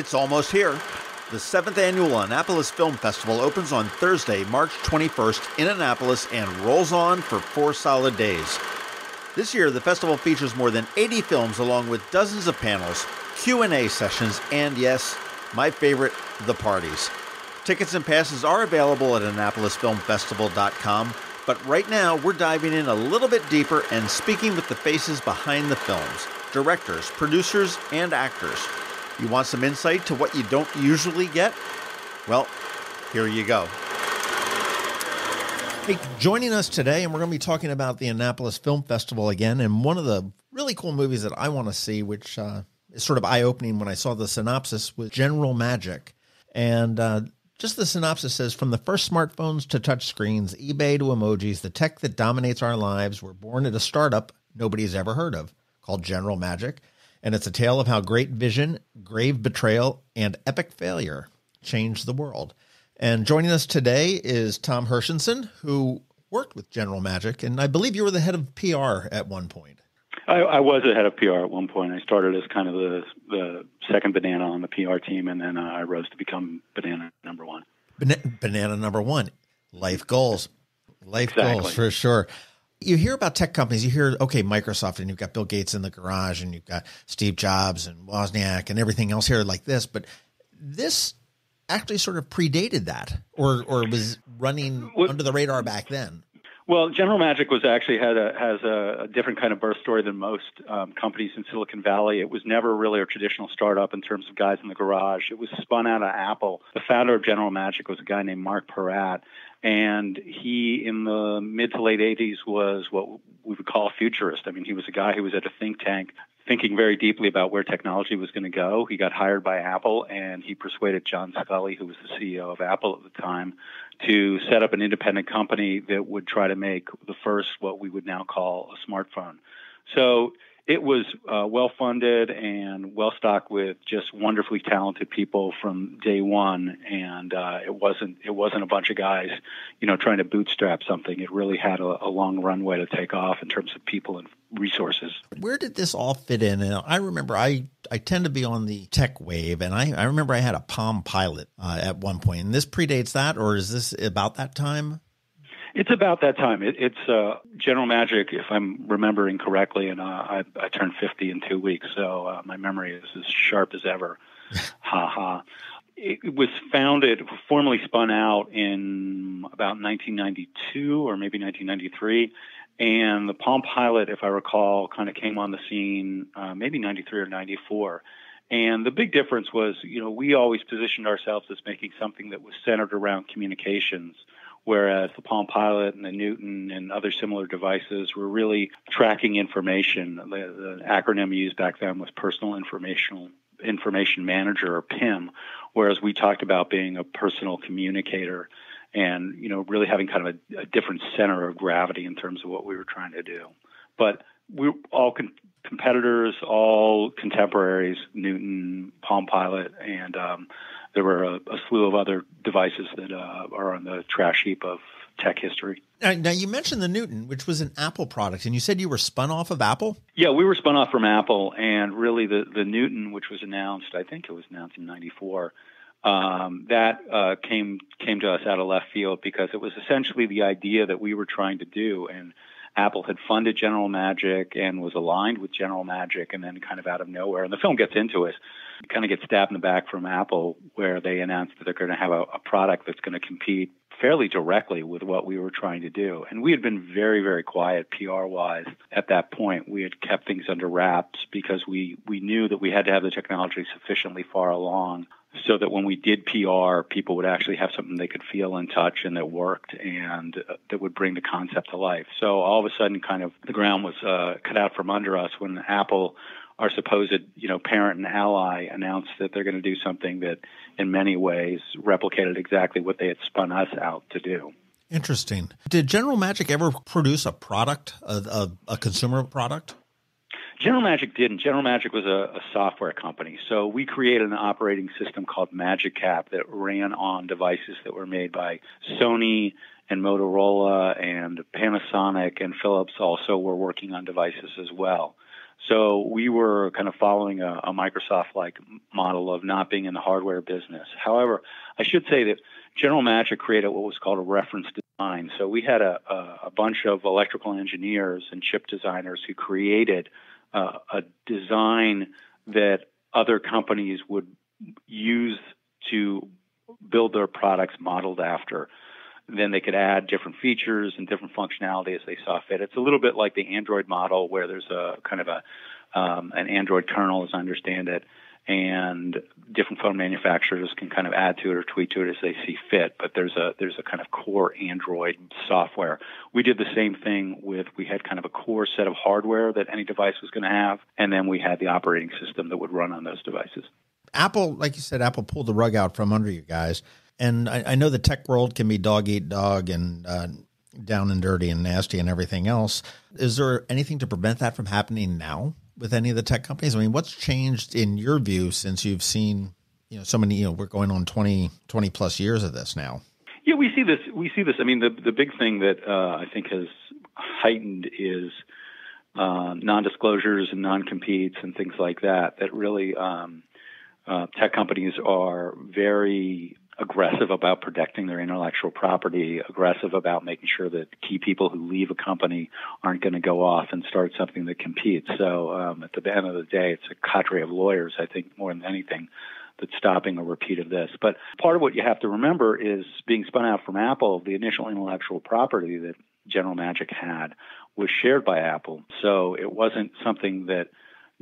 It's almost here. The seventh annual Annapolis Film Festival opens on Thursday, March 21st in Annapolis and rolls on for four solid days. This year, the festival features more than 80 films along with dozens of panels, Q&A sessions, and yes, my favorite, the parties. Tickets and passes are available at AnnapolisFilmFestival.com, but right now we're diving in a little bit deeper and speaking with the faces behind the films, directors, producers, and actors. You want some insight to what you don't usually get? Well, here you go. Hey, joining us today, and we're going to be talking about the Annapolis Film Festival again, and one of the really cool movies that I want to see, which uh, is sort of eye opening when I saw the synopsis, was General Magic. And uh, just the synopsis says From the first smartphones to touchscreens, eBay to emojis, the tech that dominates our lives were born at a startup nobody's ever heard of called General Magic and it's a tale of how great vision, grave betrayal, and epic failure changed the world. And joining us today is Tom Hershenson, who worked with General Magic, and I believe you were the head of PR at one point. I, I was the head of PR at one point. I started as kind of the the second banana on the PR team, and then uh, I rose to become banana number one. Ban- banana number one, life goals, life exactly. goals for sure you hear about tech companies, you hear, okay, Microsoft, and you've got Bill Gates in the garage, and you've got Steve Jobs and Wozniak and everything else here like this. But this actually sort of predated that, or or was running under the radar back then. Well, General Magic was actually had a has a, a different kind of birth story than most um, companies in Silicon Valley. It was never really a traditional startup in terms of guys in the garage. It was spun out of Apple. The founder of General Magic was a guy named Marc Porat, and he in the mid to late 80s was what we would call a futurist. I mean, he was a guy who was at a think tank thinking very deeply about where technology was going to go. He got hired by Apple and he persuaded John Sculley, who was the CEO of Apple at the time, to set up an independent company that would try to make the first what we would now call a smartphone. So it was uh, well funded and well stocked with just wonderfully talented people from day one, and uh, it wasn't it wasn't a bunch of guys, you know, trying to bootstrap something. It really had a, a, long runway to take off in terms of people and resources. Where did this all fit in? And I remember I I tend to be on the tech wave, and I I remember I had a Palm Pilot uh, at one point. point, and this predates that, or is this about that time? It's about that time. It, it's uh, General Magic, if I'm remembering correctly, and uh, I, I turned 50 in two weeks, so uh, my memory is as sharp as ever. ha ha. It was founded, formally spun out in about 1992 or maybe 1993. And the Palm Pilot, if I recall, kind of came on the scene uh, maybe 93 or 94. And the big difference was, you know, we always positioned ourselves as making something that was centered around communications whereas the Palm Pilot and the Newton and other similar devices were really tracking information. The, the acronym used back then was Personal Informational Information Manager or PIM, whereas we talked about being a personal communicator and you know really having kind of a, a different center of gravity in terms of what we were trying to do. But we're all con- competitors, all contemporaries, Newton, Palm Pilot, and um, there were a, a slew of other devices that uh, are on the trash heap of tech history. Now, now, you mentioned the Newton, which was an Apple product, and you said you were spun off of Apple. Yeah, we were spun off from Apple, and really the the Newton, which was announced, I think it was announced in '94. Um, that uh, came came to us out of left field because it was essentially the idea that we were trying to do, and Apple had funded General Magic and was aligned with General Magic, and then kind of out of nowhere, and the film gets into it, kind of get stabbed in the back from Apple, where they announced that they're going to have a, a product that's going to compete fairly directly with what we were trying to do. And we had been very, very quiet PR wise at that point. We had kept things under wraps because we, we knew that we had to have the technology sufficiently far along so that when we did PR, people would actually have something they could feel and touch and that worked and uh, that would bring the concept to life. So all of a sudden, kind of the ground was uh, cut out from under us when Apple, our supposed you know parent and ally, announced that they're going to do something that, in many ways, replicated exactly what they had spun us out to do. Interesting. Did General Magic ever produce a product, a, a, a consumer product? General Magic didn't. General Magic was a, a, software company. So we created an operating system called Magic Cap that ran on devices that were made by Sony and Motorola and Panasonic and Philips also were working on devices as well. So we were kind of following a, a Microsoft like model of not being in the hardware business. However, I should say that General Magic created what was called a reference design. So we had a, a, a bunch of electrical engineers and chip designers who created uh, a design that other companies would use to build their products modeled after. Then they could add different features and different functionality as they saw fit. It's a little bit like the Android model, where there's a kind of a um, an Android kernel, as I understand it, and different phone manufacturers can kind of add to it or tweak to it as they see fit. But there's a there's a kind of core Android software. We did the same thing with we had kind of a core set of hardware that any device was going to have, and then we had the operating system that would run on those devices. Apple, like you said, Apple pulled the rug out from under you guys. And I, I know the tech world can be dog eat dog and uh, down and dirty and nasty and everything else. Is there anything to prevent that from happening now with any of the tech companies? I mean, what's changed in your view since you've seen, you know, so many, you know, we're going on 20, 20 plus years of this now? Yeah, we see this. We see this. I mean, the the big thing that uh, I think has heightened is uh, non-disclosures and non-competes and things like that. That really um, uh, tech companies are very aggressive about protecting their intellectual property, aggressive about making sure that key people who leave a company aren't going to go off and start something that competes. So um, at the end of the day, it's a cadre of lawyers, I think, more than anything, that's stopping a repeat of this. But part of what you have to remember is being spun out from Apple, the initial intellectual property that General Magic had was shared by Apple. So it wasn't something that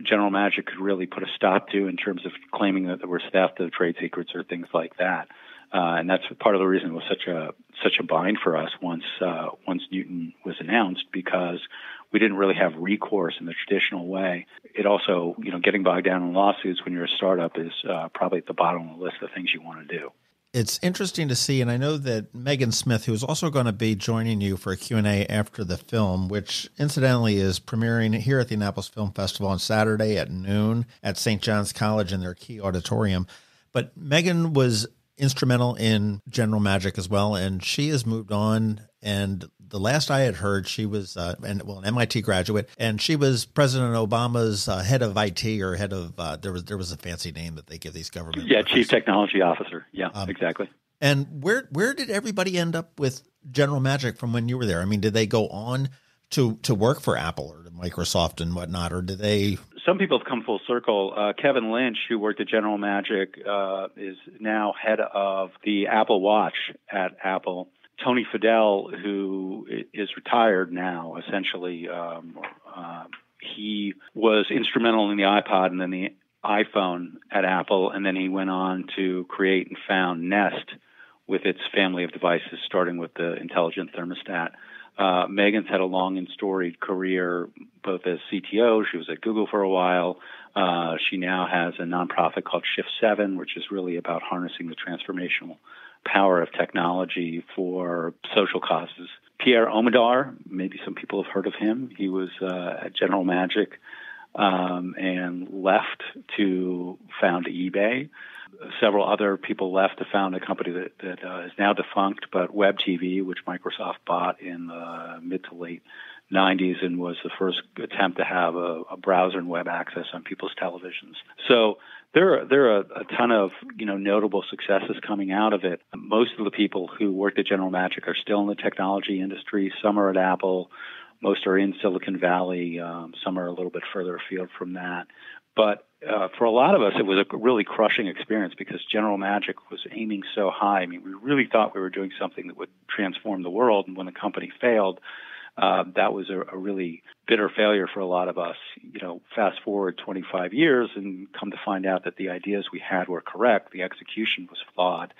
General Magic could really put a stop to in terms of claiming that there were theft of trade secrets or things like that. Uh, and that's part of the reason it was such a such a bind for us once uh, once Newton was announced because we didn't really have recourse in the traditional way. It also, you know, getting bogged down in lawsuits when you're a startup is uh, probably at the bottom of the list of things you want to do it's interesting to see, and I know that Megan Smith, who is also going to be joining you for a Q&A after the film, which incidentally is premiering here at the Annapolis Film Festival on Saturday at noon at St. John's College in their key auditorium. But Megan was instrumental in General Magic as well, and she has moved on. And the last I had heard, she was uh, an, well an MIT graduate, and she was President Obama's uh, head of IT or head of uh, there was there was a fancy name that they give these government. Yeah, workers. chief technology officer. Yeah, um, exactly. And where where did everybody end up with General Magic from when you were there? I mean, did they go on to to work for Apple or Microsoft and whatnot, or did they some people have come full circle. Uh, Kevin Lynch, who worked at General Magic, uh, is now head of the Apple Watch at Apple. Tony Fadell, who is retired now, essentially, um, uh, he was instrumental in the iPod and then the iPhone at Apple, and then he went on to create and found Nest with its family of devices, starting with the intelligent thermostat. Uh, Megan's had a long and storied career, both as CTO. She was at Google for a while. Uh, she now has a nonprofit called Shift Seven, which is really about harnessing the transformational power of technology for social causes. Pierre Omidyar, maybe some people have heard of him. He was uh, at General Magic um, and left to found eBay several other people left to found a company that, that uh, is now defunct, but WebTV, which Microsoft bought in the mid to late 90s and was the first attempt to have a, a browser and web access on people's televisions. So there are, there are a ton of you know notable successes coming out of it. Most of the people who worked at General Magic are still in the technology industry. Some are at Apple. Most are in Silicon Valley. Um, some are a little bit further afield from that. But uh, for a lot of us, it was a really crushing experience because General Magic was aiming so high. I mean, we really thought we were doing something that would transform the world, and when the company failed, uh, that was a, a really bitter failure for a lot of us. You know, fast forward 25 years and come to find out that the ideas we had were correct, the execution was flawed.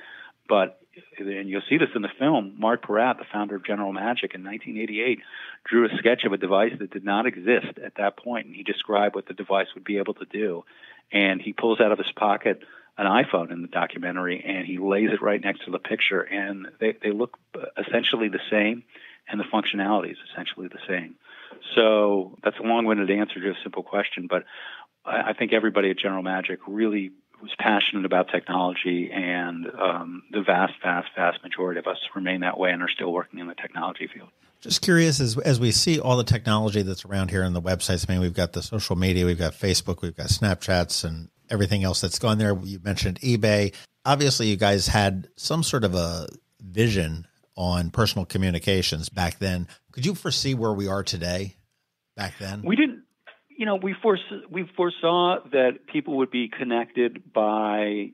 But and you'll see this in the film. Marc Porat, the founder of General Magic, in 1988, drew a sketch of a device that did not exist at that point, and he described what the device would be able to do. And he pulls out of his pocket an iPhone in the documentary, and he lays it right next to the picture, and they, they look essentially the same, and the functionality is essentially the same. So that's a long-winded answer to a simple question, but I, think everybody at General Magic really was passionate about technology, and um, the vast, vast, vast majority of us remain that way and are still working in the technology field. Just curious, as as we see all the technology that's around here in the websites. I mean, we've got the social media, we've got Facebook, we've got Snapchats, and everything else that's gone there. You mentioned eBay. Obviously, you guys had some sort of a vision on personal communications back then. Could you foresee where we are today? Back then, we didn't. You know, we foresaw, we foresaw that people would be connected by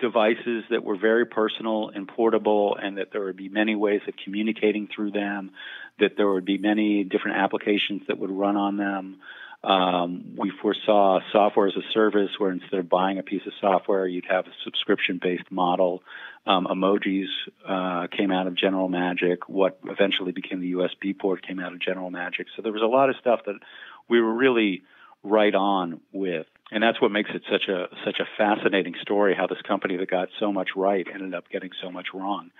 devices that were very personal and portable, and that there would be many ways of communicating through them, that there would be many different applications that would run on them. Um, we foresaw software as a service where instead of buying a piece of software, you'd have a subscription based model. Um, emojis uh, came out of General Magic. What eventually became the USB port came out of General Magic. So there was a lot of stuff that we were really right on with and that's what makes it such a such a fascinating story how this company that got so much right ended up getting so much wrong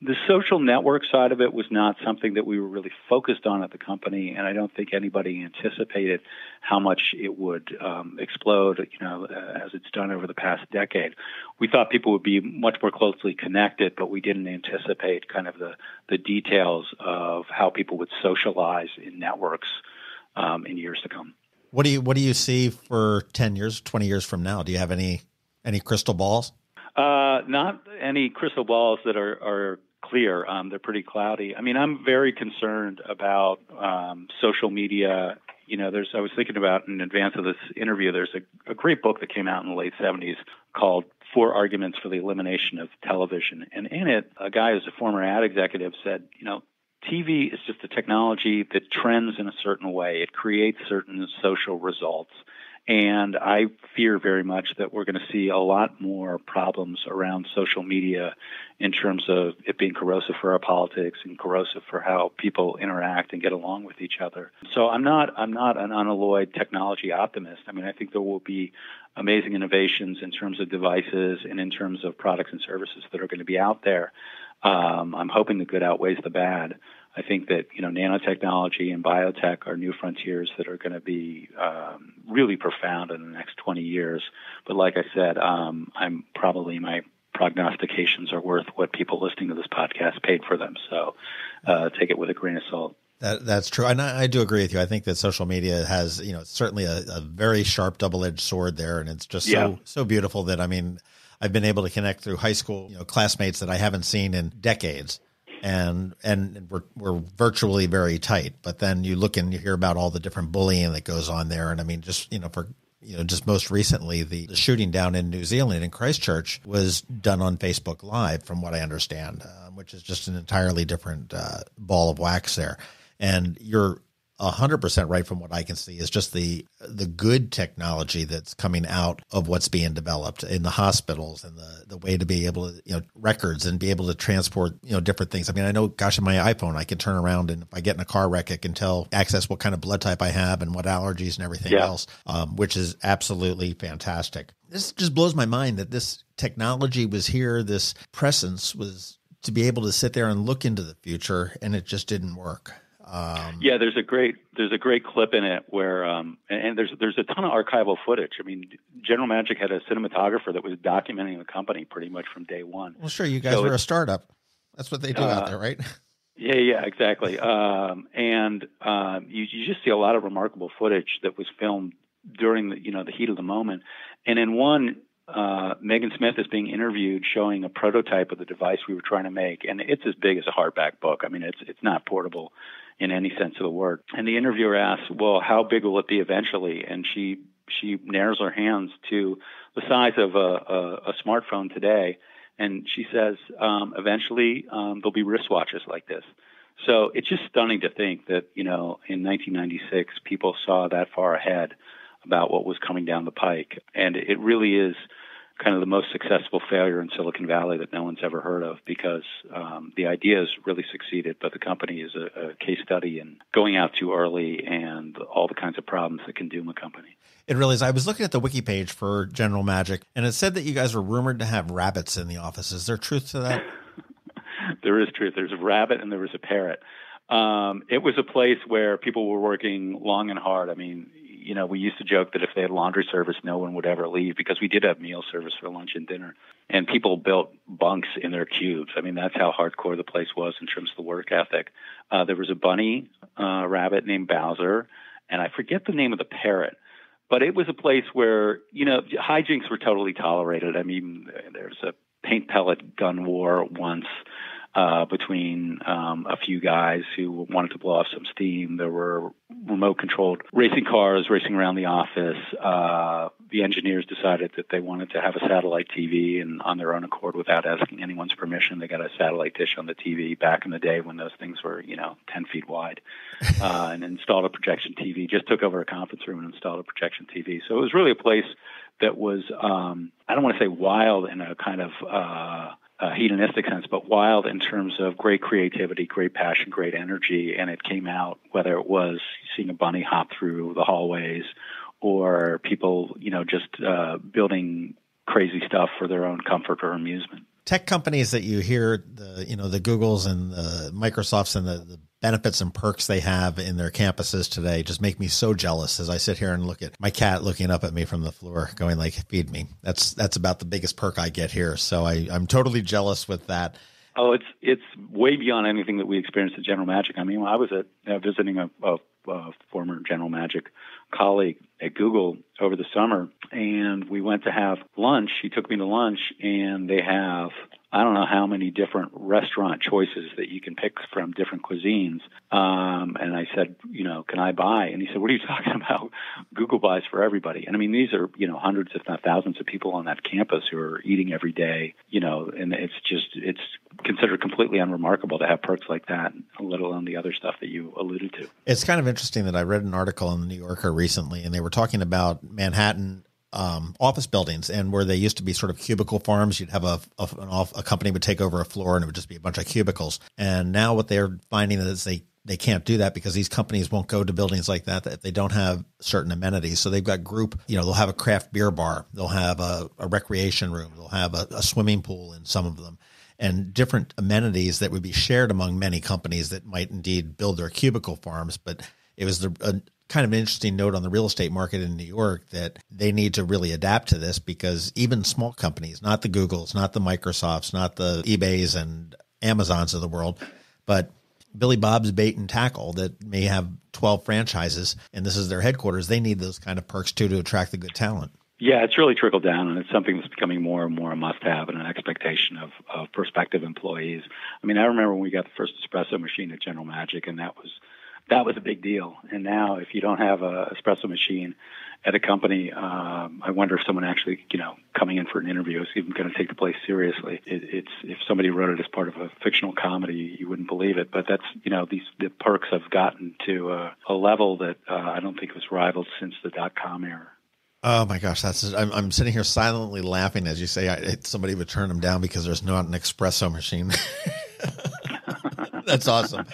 the social network side of it was not something that we were really focused on at the company, and I don't think anybody anticipated how much it would um, explode, you know, as it's done over the past decade. We thought people would be much more closely connected, but we didn't anticipate kind of the the details of how people would socialize in networks um, in years to come. What do you What do you see for ten years, twenty years from now? Do you have any any crystal balls? Uh, not any crystal balls that are, are clear. Um, they're pretty cloudy. I mean, I'm very concerned about um, social media. You know, there's. I was thinking about in advance of this interview. There's a, a great book that came out in the late '70s called Four Arguments for the Elimination of Television, and in it, a guy who's a former ad executive said, you know, TV is just a technology that trends in a certain way. It creates certain social results. And I fear very much that we're going to see a lot more problems around social media in terms of it being corrosive for our politics and corrosive for how people interact and get along with each other. So I'm not I'm not an unalloyed technology optimist. I mean, I think there will be amazing innovations in terms of devices and in terms of products and services that are going to be out there. Um, I'm hoping the good outweighs the bad. I think that you know nanotechnology and biotech are new frontiers that are going to be um, really profound in the next 20 years. But like I said, um, I'm probably my prognostications are worth what people listening to this podcast paid for them. So uh, take it with a grain of salt. That, that's true, and I, I, do agree with you. I think that social media has, you know, certainly a, a very sharp double-edged sword there, and it's just so yeah. so beautiful that I mean, I've been able to connect through high school, you know, classmates that I haven't seen in decades and and we're we're virtually very tight. But then you look and you hear about all the different bullying that goes on there, and I mean, just you know, for you know, just most recently, the, the shooting down in New Zealand in Christchurch was done on Facebook Live, from what I understand, uh, which is just an entirely different uh, ball of wax there. And you're hundred percent right from what I can see is just the the good technology that's coming out of what's being developed in the hospitals and the the way to be able to you know records and be able to transport you know different things. I mean, I know, gosh, in my iPhone, I can turn around and if I get in a car wreck, I can tell access what kind of blood type I have and what allergies and everything yeah. else, um, which is absolutely fantastic. This just blows my mind that this technology was here. This presence was to be able to sit there and look into the future, and it just didn't work. Um, yeah, there's a great there's a great clip in it where um, and, there's there's a ton of archival footage. I mean, General Magic had a cinematographer that was documenting the company pretty much from day one. Well, sure, you guys so were a startup. That's what they do uh, out there, right? Yeah, yeah, exactly. Um, and um, you you just see a lot of remarkable footage that was filmed during the you know the heat of the moment. And in one, uh, Megan Smith is being interviewed showing a prototype of the device we were trying to make, and it's as big as a hardback book. I mean, it's it's not portable in any sense of the word. And the interviewer asks, "Well, how big will it be eventually?" And she she narrows her hands to the size of a, a, a smartphone today, and she says, um, "Eventually, um, there'll be wristwatches like this." So it's just stunning to think that you know in 1996 people saw that far ahead about what was coming down the pike, and it really is kind of the most successful failure in Silicon Valley that no one's ever heard of because um, the idea has really succeeded, but the company is a, a, case study in going out too early and all the kinds of problems that can doom a company. It really is. I was looking at the wiki page for General Magic, and it said that you guys were rumored to have rabbits in the office. Is there truth to that? there is truth. There's a rabbit and there was a parrot. Um, it was a place where people were working long and hard. I mean, you know, we used to joke that if they had laundry service, no one would ever leave because we did have meal service for lunch and dinner. And people built bunks in their cubes. I mean, that's how hardcore the place was in terms of the work ethic. Uh, there was a bunny uh, rabbit named Bowser, and I forget the name of the parrot. But it was a place where, you know, hijinks were totally tolerated. I mean, there's a paint pellet gun war once uh, between um, a few guys who wanted to blow off some steam. There were remote controlled racing cars racing around the office. Uh, the engineers decided that they wanted to have a satellite TV, and on their own accord, without asking anyone's permission, they got a satellite dish on the TV back in the day when those things were, you know, 10 feet wide, uh, and installed a projection TV. Just took over a conference room and installed a projection TV. So it was really a place that was, um, I don't want to say wild in a kind of uh, uh, hedonistic sense, but wild in terms of great creativity, great passion, great energy. And it came out whether it was seeing a bunny hop through the hallways or people, you know, just uh, building crazy stuff for their own comfort or amusement. Tech companies that you hear the you know the Googles and the Microsofts and the, the benefits and perks they have in their campuses today just make me so jealous as I sit here and look at my cat looking up at me from the floor, going like, "Feed me." That's that's about the biggest perk I get here. So I, I'm totally jealous with that. Oh, it's it's way beyond anything that we experienced at General Magic. I mean, I was at uh, visiting a, a, a former General Magic colleague at Google over the summer, and we went to have lunch. He took me to lunch, and they have I don't know how many different restaurant choices that you can pick from different cuisines. Um, and I said, you know, can I buy? And he said, what are you talking about? Google buys for everybody. And I mean, these are, you know, hundreds, if not thousands of people on that campus who are eating every day, you know, and it's just, it's considered completely unremarkable to have perks like that, let alone the other stuff that you alluded to. It's kind of interesting that I read an article in the New Yorker recently, and they were talking about Manhattan um, office buildings and where they used to be sort of cubicle farms, you'd have a, a, off, a, company would take over a floor and it would just be a bunch of cubicles. And now what they're finding is they, they can't do that because these companies won't go to buildings like that if they don't have certain amenities. So they've got group, you know, they'll have a craft beer bar, they'll have a, a recreation room, they'll have a, a swimming pool in some of them and different amenities that would be shared among many companies that might indeed build their cubicle farms. But it was the, a, kind of an interesting note on the real estate market in New York that they need to really adapt to this because even small companies, not the Googles, not the Microsofts, not the eBays and Amazons of the world, but Billy Bob's Bait and Tackle that may have 12 franchises and this is their headquarters, they need those kind of perks too to attract the good talent. Yeah, it's really trickled down, and it's something that's becoming more and more a must-have and an expectation of, of prospective employees. I mean, I remember when we got the first espresso machine at General Magic, and that was that was a big deal. And now, if you don't have a espresso machine at a company, um, I wonder if someone actually, you know, coming in for an interview is even going to take the place seriously. It, it's if somebody wrote it as part of a fictional comedy, you wouldn't believe it. But that's, you know, these the perks have gotten to a, a level that uh, I don't think was rivaled since the dot com era. Oh my gosh, that's I'm, I'm sitting here silently laughing as you say I, somebody would turn them down because there's not an espresso machine. That's awesome.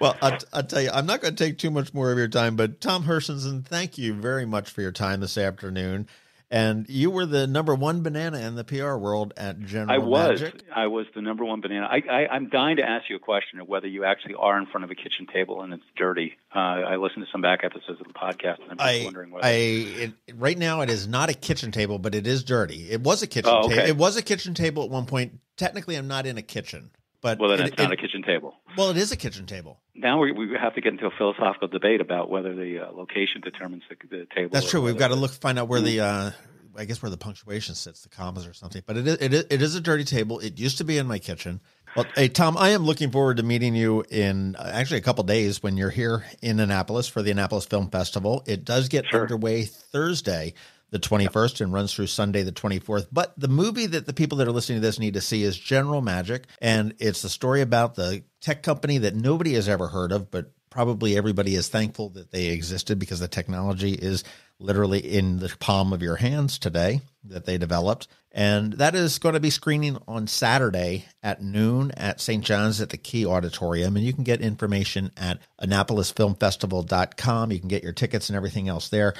Well, I'll, I'll, tell you, I'm not going to take too much more of your time, but Tom Hershenson, thank you very much for your time this afternoon. And you were the number one banana in the PR world at General I was. Magic. I was the number one banana. I, I, I'm dying to ask you a question of whether you actually are in front of a kitchen table and it's dirty. Uh, I listened to some back episodes of the podcast, and I'm just I, wondering whether. I, it, right now, it is not a kitchen table, but it is dirty. It was a kitchen Oh, okay. table. It was a kitchen table at one point. Technically, I'm not in a kitchen, but well, then it- it's not it- a kitchen table. well, it is a kitchen table. Now we, we have to get into a philosophical debate about whether the uh, location determines the, the table. That's true. We've got to look find out where the uh, I guess where the punctuation sits, the commas or something. But it is, it is it is a dirty table. It used to be in my kitchen. Well, hey Tom, I am looking forward to meeting you in uh, actually a couple days when you're here in Annapolis for the Annapolis Film Festival. It does get Sure. underway Thursday. The 21st and runs through Sunday the 24th. But the movie that the people that are listening to this need to see is General Magic. And it's the story about the tech company that nobody has ever heard of, but probably everybody is thankful that they existed because the technology is literally in the palm of your hands today that they developed. And that is going to be screening on Saturday at noon at St. John's at the Key Auditorium. And you can get information at AnnapolisFilmFestival.com. You can get your tickets and everything else there.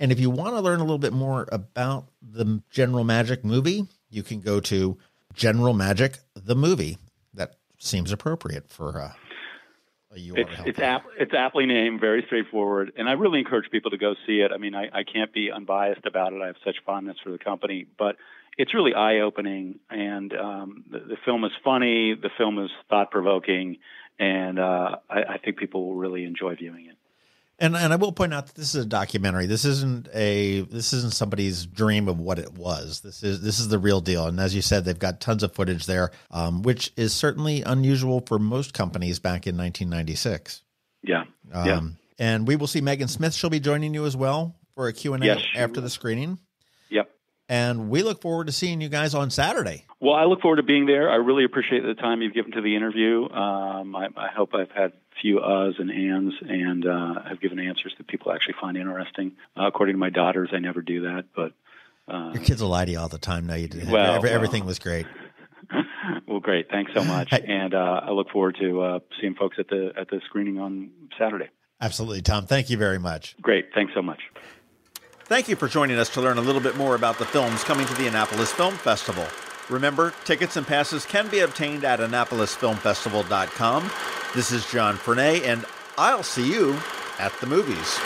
And if you want to learn a little bit more about the General Magic movie, you can go to General Magic the movie. That seems appropriate for uh, you it's it's, app, it's aptly named, very straightforward, and I really encourage people to go see it. I mean, I, I can't be unbiased about it. I have such fondness for the company, but it's really eye opening, and um, the, the, film is funny. The film is thought provoking, and uh, I, I think people will really enjoy viewing it. And and I will point out that this is a documentary. This isn't a this isn't somebody's dream of what it was. This is this is the real deal. And as you said, they've got tons of footage there, um, which is certainly unusual for most companies back in 1996. Yeah. Um, yeah. And we will see Megan Smith. She'll be joining you as well for a Q and A yes, after the screening. Yep. And we look forward to seeing you guys on Saturday. Well, I look forward to being there. I really appreciate the time you've given to the interview. Um, I, I, hope I've had few uhs and ands and uh, have given answers that people actually find interesting. Uh, according to my daughters, I never do that, but uh, your kids will lie to you all the time. No, you did. Well, Every, everything well. was great. well, great. Thanks so much, and uh, I look forward to uh, seeing folks at the at the screening on Saturday. Absolutely, Tom. Thank you very much. Great. Thanks so much. Thank you for joining us to learn a little bit more about the films coming to the Annapolis Film Festival. Remember, tickets and passes can be obtained at AnnapolisFilmFestival.com. This is John Frenaye, and I'll see you at the movies.